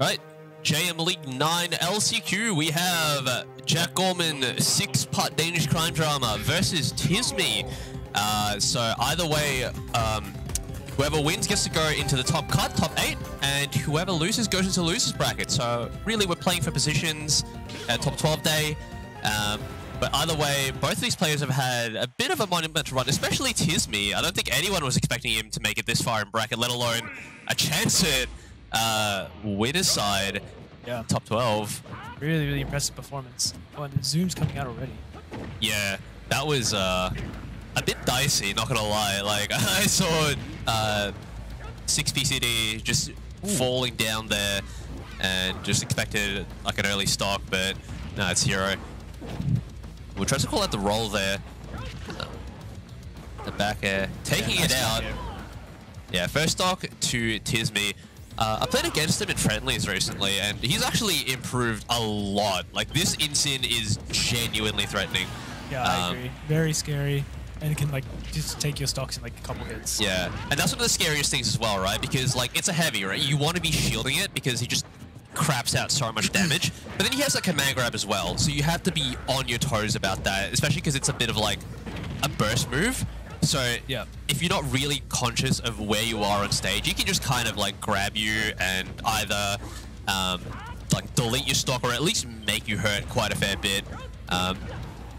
Right. JM League 9 LCQ, we have Jack Gorman, six-part Danish crime drama versus Tismi. Uh, so either way, um, whoever wins gets to go into the top cut, top eight, and whoever loses goes into losers bracket. So really, we're playing for positions at top 12 day. Um, but either way, both of these players have had a bit of a monumental run, especially Tismi. I don't think anyone was expecting him to make it this far in bracket, let alone a chance at uh, winner's side, Yeah. top 12. Really, really impressive performance. Oh, and the zoom's coming out already. Yeah, that was uh, a bit dicey, not gonna lie. Like, I saw uh, 6PCD just falling down there and just expected like an early stock, but no, it's Hero. We'll try to call out the roll there. The back air. Taking Yeah, it out. Yeah, first stock to Tismi. Uh, I played against him in friendlies recently, and he's actually improved a lot. Like, this Incin is genuinely threatening. Yeah, I Um, agree. Very scary. And it can like just take your stocks in like a couple hits. Yeah, and that's one of the scariest things as well, right? Because, like, it's a heavy, right? You want to be shielding it because he just craps out so much damage. But then he has a command grab as well, so you have to be on your toes about that, especially because it's a bit of, like, a burst move. So, Yeah. if you're not really conscious of where you are on stage, you can just kind of, like, grab you and either, um, like, delete your stock or at least make you hurt quite a fair bit. Um,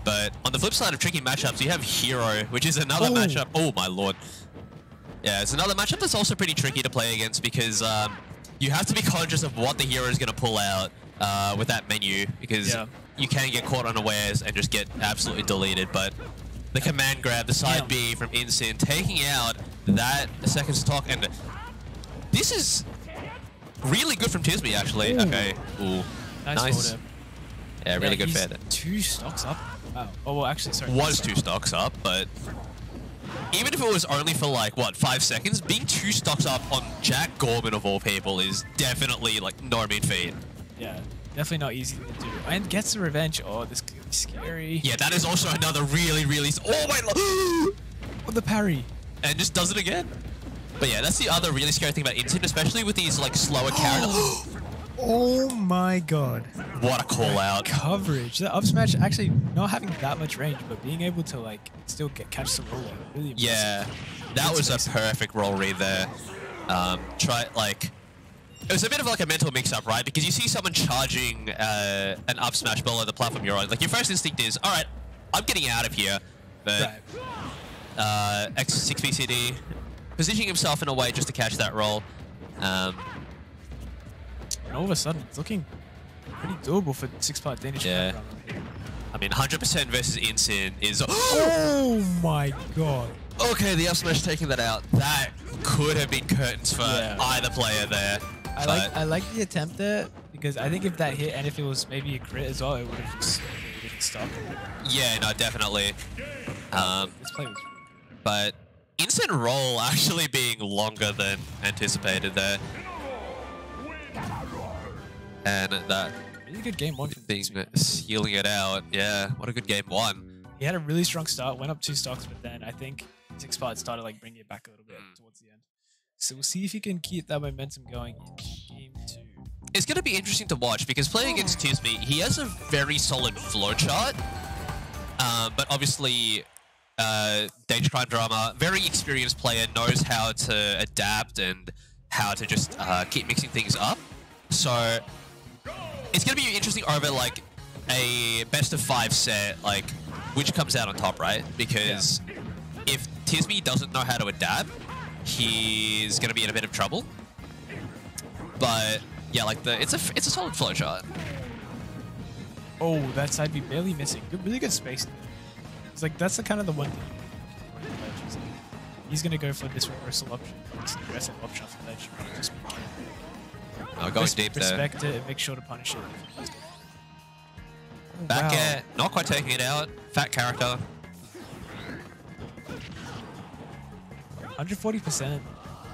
but on the flip side of tricky matchups, you have Hero, which is another Oh. matchup. Oh, my lord. Yeah, it's another matchup that's also pretty tricky to play against because um, you have to be conscious of what the hero is going to pull out uh, with that menu because Yeah. you can get caught unawares and just get absolutely deleted. But the command grab, the side Damn. B from Incin, taking out that second stock, and this is really good from Tismi actually. Ooh. Okay, ooh, Nice, nice. yeah, really Yeah, good fair. Two stocks up. Wow. Oh well, actually, sorry. was two stocks up, but even if it was only for like what five seconds, being two stocks up on Jack Gorman of all people is definitely like no mean feat. Yeah, definitely not easy to do. And gets the revenge. Oh, this could be scary. Yeah, that is also another really, really. Oh my! Oh, the parry. and just does it again. But yeah, that's the other really scary thing about Incin, especially with these like slower characters. Oh my god. what a call out! Coverage. The up smash actually not having that much range, but being able to like still get catch some roll. Really impressive. Yeah, that was a perfect roll read there. Um, try like it was a bit of like a mental mix-up, right? Because you see someone charging uh, an up smash below the platform you're on. Like your first instinct is, all right, I'm getting out of here. But uh, X6BCD positioning himself in a way just to catch that roll. Um, And all of a sudden, it's looking pretty doable for six-part Danish. Yeah. background right here. I mean, 100% versus Incin is. Oh my god. okay, the up smash taking that out. That could have been curtains for Yeah. either player there. I like I like the attempt there because I think if that hit and if it was maybe a crit as well, it would have just it would have stopped. Yeah, no, definitely. Um, This play was but instant roll actually being longer than anticipated there. And that really good game one. from thing Tetsuya. sealing it out. Yeah, what a good game one. He had a really strong start, went up two stocks, but then I think six part started like bringing it back a little bit Mm. towards the end. So we'll see if he can keep that momentum going in game two. It's going to be interesting to watch because playing against Tismi, he has a very solid flowchart. Um, but obviously, uh, Danish Crime Drama, very experienced player, knows how to adapt and how to just uh, keep mixing things up. So it's going to be interesting over like a best of five set, like which comes out on top, right? Because if Tismi doesn't know how to adapt, he's going to be in a bit of trouble. But yeah, like the it's a it's a solid flow chart. Oh, that side be barely missing. Good, really good space. It's like that's the kind of the one thing. He's gonna go for this reversal option, this aggressive option for ledge. Just Oh, going res- deep there. respect it and make sure to punish it. Back wow. air, not quite taking it out. Fat character. 140%.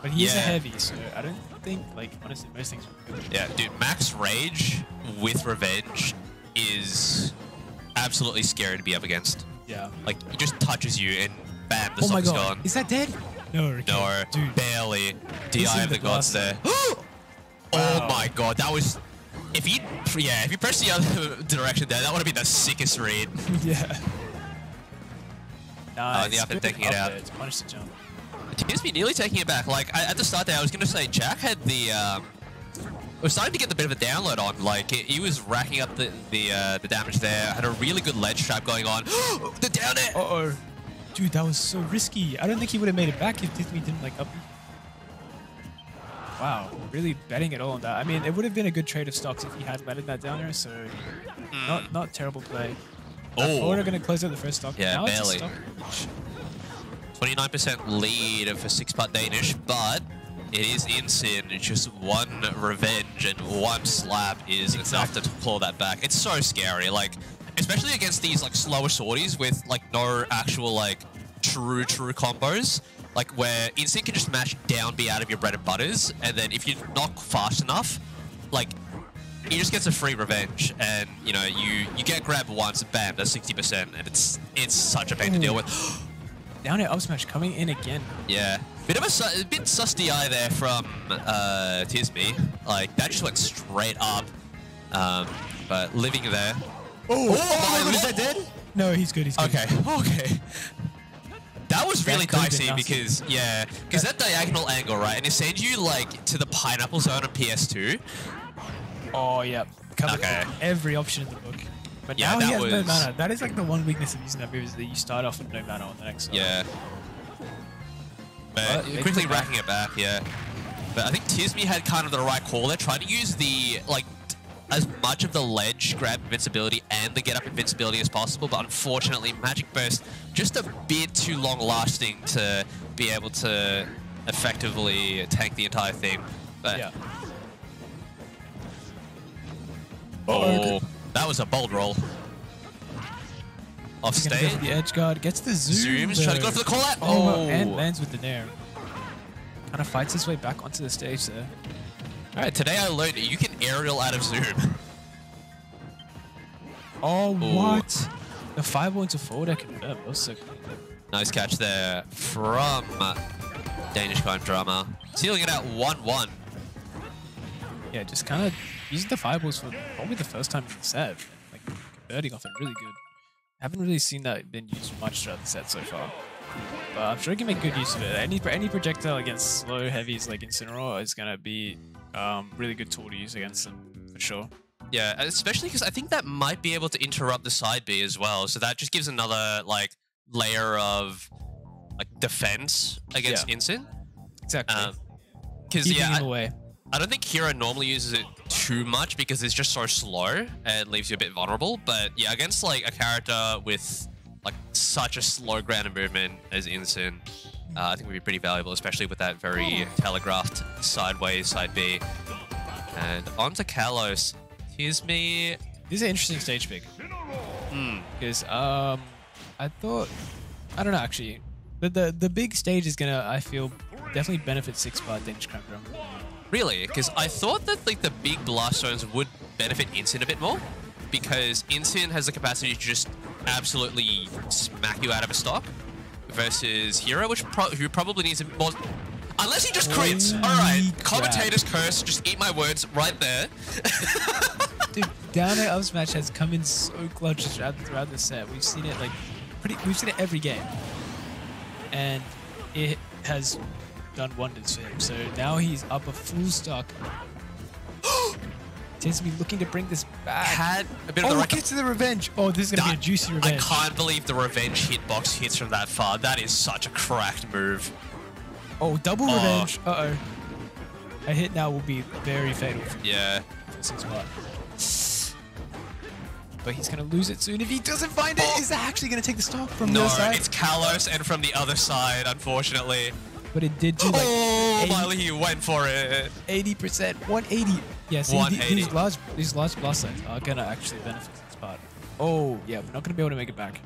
But he is a heavy, so I don't think, like, honestly, most things. Yeah, dude, max rage with revenge is absolutely scary to be up against. Yeah. Like, he just touches you and bam, the oh my god. gone. Is that dead? No. No, Dude. barely. He's DI of the the gods there. Oh wow. oh my god, that was. If he, yeah, if you press the other direction there, that would have been the sickest read. yeah. Oh, nice. the up and Good taking it out. there to punish the jump. TSB nearly taking it back. Like I, at the start there, I was going to say Jack had the. Um, was starting to get the bit of a download on. Like he, he was racking up the the uh, the damage there. Had a really good ledge trap going on. the down air. Uh oh. Dude, that was so risky. I don't think he would have made it back if Disney didn't like up. Wow, really betting it all on that. I mean, it would have been a good trade of stocks if he had landed that down there, so not not terrible play. Oh. Florida going to close out the first stock. Yeah, now barely. Stock. 29% lead for six part Danish, but it is Incin. Just one revenge and one slap is enough to claw that back. It's so scary, like especially against these like slower sorties with like no actual like true true combos. Like where Instinct can just mash down B out of your bread and butters, and then if you're not fast enough, like he just gets a free revenge, and you know you you get grabbed once, bam, that's sixty percent, and it's it's such a pain to deal mm. with. Down air up smash coming in again. Yeah, bit of a, su- a bit sus DI there from uh, Tismi. Like that just went straight up, um, but living there. Oh, my my is that dead? No, he's good. He's good. Okay, okay. That was really could've dicey because yeah, because that diagonal angle, right, and it sends you like to the pineapple zone on PS2. Oh, yeah. Covered Okay. every option in the book. But Yeah, now he that has no was- mana. That is like the one weakness of using that move is that you start off with no mana on the next. Yeah. But But they quickly took it back. racking it back, yeah. But I think Tismi had kind of the right call there, trying to use the, like, as much of the ledge grab invincibility and the get up invincibility as possible, but unfortunately Magic Burst just a bit too long lasting to be able to effectively tank the entire thing. But Yeah. oh, oh that was a bold roll. Off go stage. the edge guard. Gets the zoom. Zooms, trying to go for the call out. Oh, Oh, and lands with the nair. Kind of fights his way back onto the stage there. Alright, today I learned you can aerial out of zoom. Oh, what? The fireball into forward air confirmed. That was so. Nice catch there from Danish Crime Drama. Sealing it out 1-1. Yeah, just kind of using the fireballs for probably the first time in the set. Like, converting off it really good. Haven't really seen that been used much throughout the set so far. But I'm sure he can make good use of it. Any any projectile against slow heavies like Incineroar is going to be um, really good tool to use against them, for sure. Yeah, especially because I think that might be able to interrupt the side B as well. So that just gives another like layer of like defense against Yeah. Incin. Exactly. Because Keeping yeah, I, away. I don't think Hero normally uses it too much because it's just so slow and leaves you a bit vulnerable. But yeah, against like a character with like such a slow ground movement as Incin, uh, I think it would be pretty valuable, especially with that very telegraphed sideways side B. And on to Kalos. Here's me. This is an interesting stage pick. Hmm. Because um, I thought, I don't know actually, but the the big stage is gonna, I feel, definitely benefit six part Danish Crime Drama. Really? Because I thought that like the big blast zones would benefit Incin a bit more, because Incin has the capacity to just absolutely smack you out of a stock, versus Hero, which pro- who probably needs a bit more. Unless he just crits. Holy All right, crap. commentator's curse. Just eat my words right there. Dude, down air up smash has come in so clutch throughout, throughout the set. We've seen it like pretty. We've seen it every game, and it has done wonders for him. So now he's up a full stock. Tends to be looking to bring this back. Had a bit of Oh, the get to the revenge. Oh, this is gonna be a juicy revenge. I can't believe the revenge hitbox hits from that far. That is such a cracked move. Oh, double Oh. revenge. Uh oh. A hit now will be very fatal Yeah. six part. But he's gonna lose it soon if he doesn't find it. Is that actually gonna take the stock from No, side? it's Kalos, and from the other side, unfortunately. But it did do like oh, 80 Miley, he went for it. eighty percent, one eighty. Yeah, see, 180. these large, these large blast sites are gonna actually benefit this part. Oh, yeah, we're not gonna be able to make it back.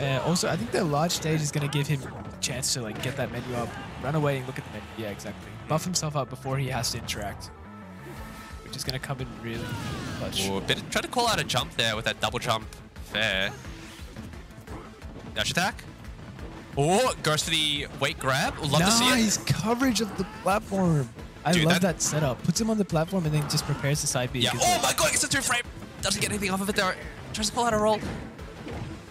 Uh, also, I think the large stage is gonna give him a chance to like get that menu up, run away and look at the menu. Yeah, exactly. Buff himself up before he has to interact, which is gonna come in really clutch. Ooh, bit, try to call out a jump there with that double jump. Fair. Dash attack. Oh, goes for the weight grab. Love to see it. Nice coverage of the platform. I Dude, love that- that, setup. Puts him on the platform and then just prepares the side B. Yeah. Oh my god, gets a two frame. Doesn't get anything off of it there. Tries to pull out a roll.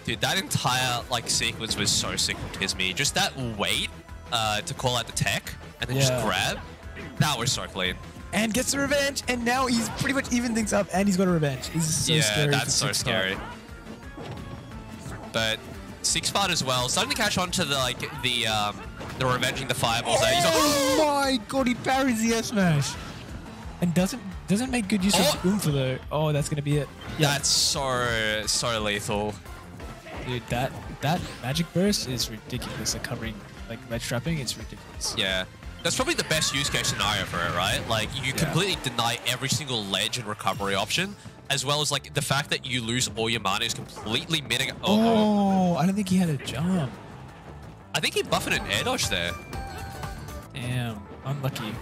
Dude, that entire like sequence was so sick from Tismi. Just that wait uh, to call out the tech and then just grab. That was so clean. and gets the revenge, and now he's pretty much even things up, and he's got a revenge. This is so yeah, scary. for that's so scary. But six part as well, starting to catch on to the like the um the revenging the fireballs. He's like, Oh my god, he parries the S smash, and doesn't doesn't make good use Oh. of Oomph though. Oh, that's gonna be it. Yeah. That's so so lethal. Dude, that that magic burst is ridiculous. Like covering like ledge trapping, it's ridiculous. Yeah. That's probably the best use case scenario for it, right? Like you completely deny every single ledge and recovery option, as well as like the fact that you lose all your mana is completely mitigated. Oh, oh, Oh, I don't think he had a jump. I think he buffed an air dodge there. Damn, unlucky.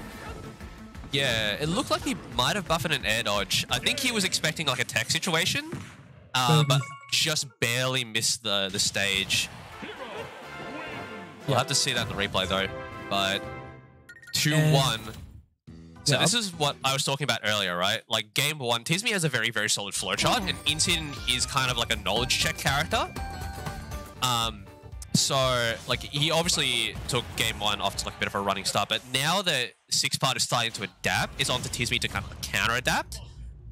Yeah, it looked like he might have buffed an air dodge. I think he was expecting like a tech situation, uh, but just barely missed the the stage. We'll have to see that in the replay though. But two one. So Yeah, this is what I was talking about earlier, right? Like game one, Tismi has a very very solid flowchart, and Incin is kind of like a knowledge check character. Um, so like he obviously took game one off to like a bit of a running start, but now the six part is starting to adapt, it's on to Tismi to kind of counter adapt.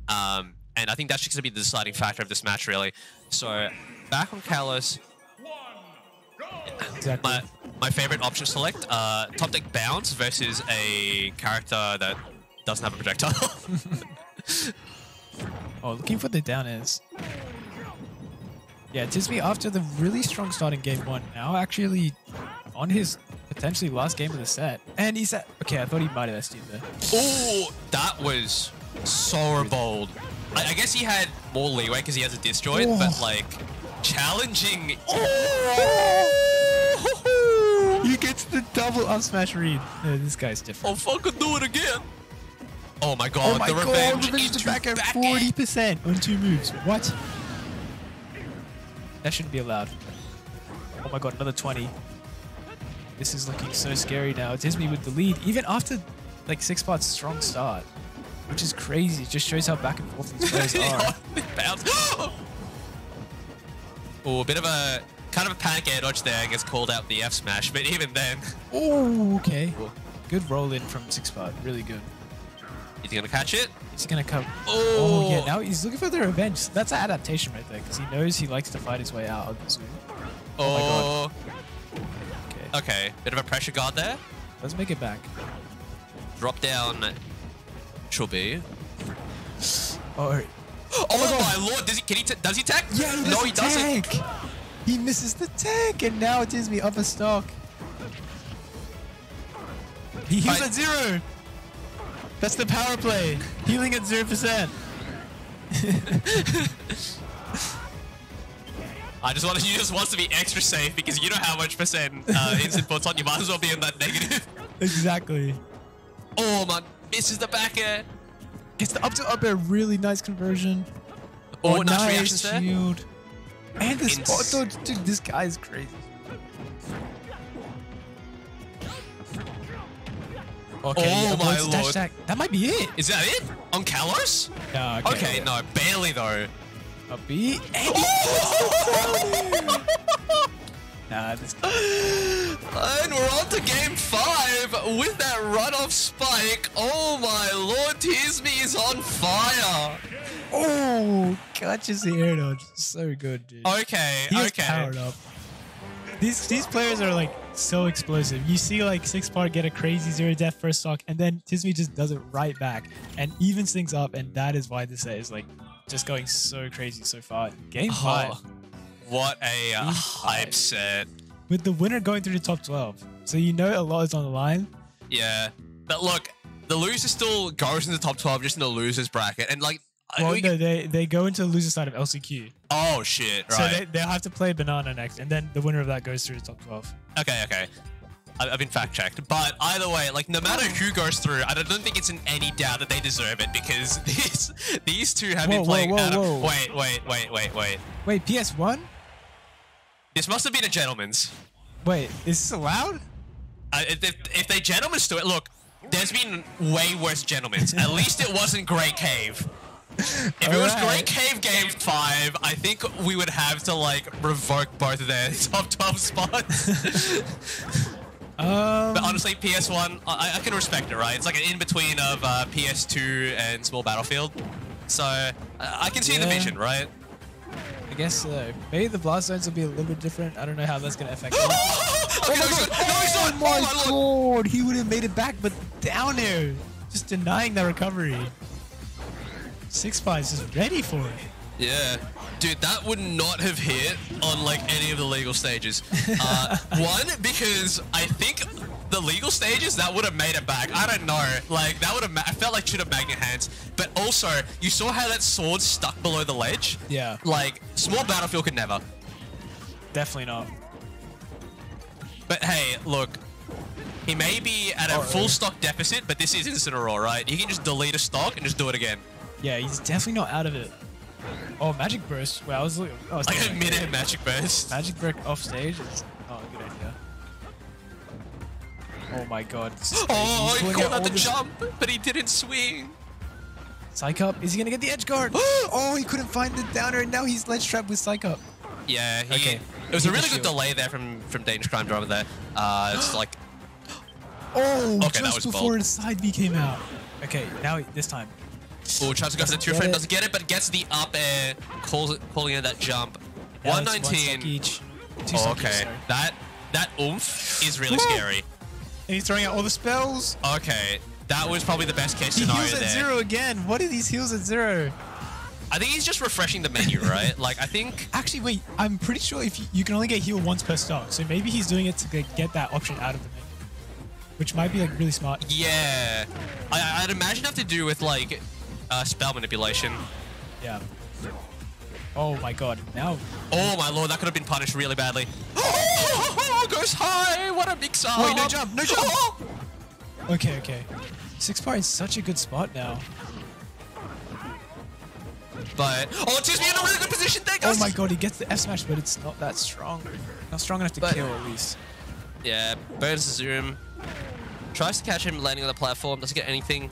Um, and I think that's just going to be the deciding factor of this match, really. So back on Kalos, Exactly. my my favorite option select: uh, top deck bounce versus a character that doesn't have a projectile. Oh, looking for the down is. Yeah, Tismi after the really strong start in game one, now actually on his potentially last game of the set. And he's at. Okay, I thought he might have SD'd there. oh, that was so bold. I, I guess he had more leeway because he has a disjoint, but Oh. like challenging. He gets the double up smash read. No, this guy's different. Oh, I'll fucking do it again. Oh my god, oh the revenge, into to back at back 40% on two moves. What? That shouldn't be allowed. Oh my god, another twenty. This is looking so scary now. Disney with the lead, even after like six parts strong start, which is crazy. It Just shows how back and forth these players are. Oh, a bit of a kind of a panic air dodge there. Gets called out the F smash, but even then, oh, okay. Good roll in from six part. Really good. he's gonna catch it. He's gonna come. Oh. Oh, yeah. Now he's looking for the revenge. That's an adaptation right there, because he knows he likes to fight his way out of the zoo. Oh, my god oh. Okay. okay. Bit of a pressure guard there. Let's make it back. Drop down. Should be. Oh, Oh, my lord! Does he? Can he? Does he tech? yeah, he no, he doesn't. He misses the tank, and now it is me up a stock. He heals Right. at zero. That's the power play. Healing at zero percent. I just want to. He just wants to be extra safe because you know how much percent uh, instant puts on. You might as well be in that negative. Exactly. Oh man, misses the back air. Gets the up to up air. Really nice conversion. Oh, nice reactions there. shield. And the Ins- spot dodge. Dude, this guy is crazy. Okay, Oh my avoids the dash lord. attack. That might be it. Is that it? On Kalos? No, Okay, no, barely though. A beat. And Oh! Nah, this and we're on to game five with that run-off spike. Oh my lord, Tismi is on fire. Oh, catches the air dodge. So good, dude. Okay, he okay. powered up. These these players are like so explosive. You see like six part get a crazy zero death first stock, and then Tismi just does it right back and evens things up, and that is why this set is like just going so crazy so far. Game five Oh, what a uh, hype set. with the winner going through the top twelve, so you know a lot is on the line. Yeah, but look, the loser still goes in the top 12 just in the losers bracket. And like, Well, we no, can- they they go into the loser side of LCQ, oh shit, so they they'll have to play banana next, and then the winner of that goes through the top twelve. Okay, okay. I've been fact checked, but either way, like no matter who goes through, I don't think it's in any doubt that they deserve it because these these two have Whoa, been playing. whoa, out of- whoa. Wait, wait, wait, wait, wait. Wait, PS one? This must have been a gentleman's. Wait, is this allowed? Uh, if, if, if they gentlemen's do it, look, there's been way worse gentlemen. At least it wasn't Great Cave. If it was Alright. Great Cave Game 5, I think we would have to like revoke both of their top 12 spots. Um, but honestly, PS1, I, I can respect it, right? It's like an in-between of uh, PS2 and Small Battlefield. So I, I can see the vision, right? I guess so. maybe the blast zones will be a little bit different. I don't know how that's gonna affect. it. okay, no, he's not. No, he's not. Oh my Oh my lord. god, he would have made it back, but down air, just denying that recovery. Six Spies is ready for it. Yeah. Dude, that would not have hit on like any of the legal stages. Uh, one, because I think the legal stages that would have made it back. I don't know. Like that would have. Ma- I felt like should have magnet hands. But also, you saw how that sword stuck below the ledge. Yeah, Like small battlefield could never. definitely not. But hey, look. He may be at a Uh-oh. full stock deficit, but this is instant right? You can just delete a stock and just do it again. Yeah, he's definitely not out of it. Oh, Magic Burst. Wait, I was looking. Oh, I was Like a mid-air magic burst. Magic Burst off stage is oh, good idea. Oh my god. this is oh, crazy. Oh, He's he called out out the this- jump, but he didn't swing. Psych up. Is he gonna get the edge guard? oh, he couldn't find the downer, and now he's ledge trapped with Psych up. Yeah, he, Okay. It was a really good delay there from from Dangerous Crime Drama there. Uh, it's like Oh, Okay, that just was before bold. his side B came out. Okay, now this time. oh, tries to go for the two frame, it. doesn't get it, but gets the up air, calls it, calling in that jump. One it's one each. Two Oh, stock each, okay, that that oomph is really Woo! scary. And he's throwing out all the spells. Okay, that was probably the best case scenario He heals at there. zero again. What are these heals at zero? I think he's just refreshing the menu, right? like I think Actually, wait. I'm pretty sure if you, you can only get heal once per stock, so maybe he's doing it to get, get that option out of the menu, which might be like really smart. yeah, I, I'd imagine have to do with like uh, spell manipulation. Yeah. Oh my god. Now. Oh my lord, that could have been punished really badly. Oh, goes high. What a mix up. Wait, no jump, no jump. Okay, okay. Six part is such a good spot now. But oh, Tismi in a really good position there, Oh guys. my god, he gets the F smash, but it's not that strong. Not strong enough to But- kill at least. Yeah, burns the zoom. Tries to catch him landing on the platform. Doesn't get anything.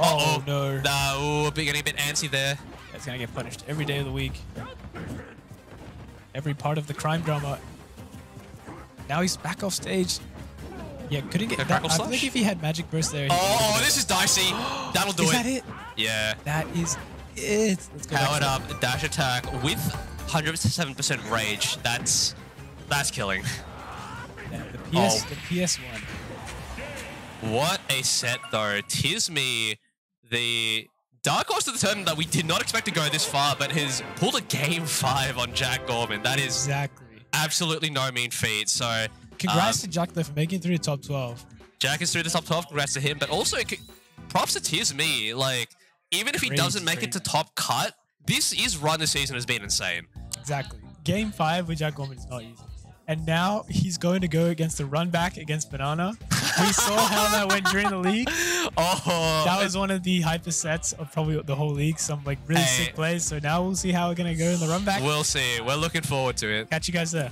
Oh, no. No, ooh, getting a bit antsy there. That's gonna get punished every day of the week. Every part of the crime drama. Now he's back off stage. Yeah, couldn't get that. I think if he had magic burst there. Oh, oh, this is dicey. That'll do Is it. that it? Yeah. That is it. Let's go. Powered up, dash attack with 107% rage. That's that's killing. Yeah, the PS, Oh. the PS one. What a set though. Tisme, the Dark Horse determined that we did not expect to go this far, but has pulled a game five on Jack Gorman. That is Exactly. absolutely no mean feat. So Congrats um, to Jack though for making it through the top 12. Jack is through the top 12. Congrats to him. But also, props to Tisme. Like, even if he Crazy, doesn't make it to top cut, this is run this season has been insane. Exactly. Game five with Jack Gorman is not easy. And now he's going to go against the run back against Banana. We saw how that went during the league. Oh, That was one of the hyper sets of probably the whole league. Some like really Hey. sick plays. So now we'll see how we're gonna go in the run back. we'll see. We're looking forward to it. Catch you guys there.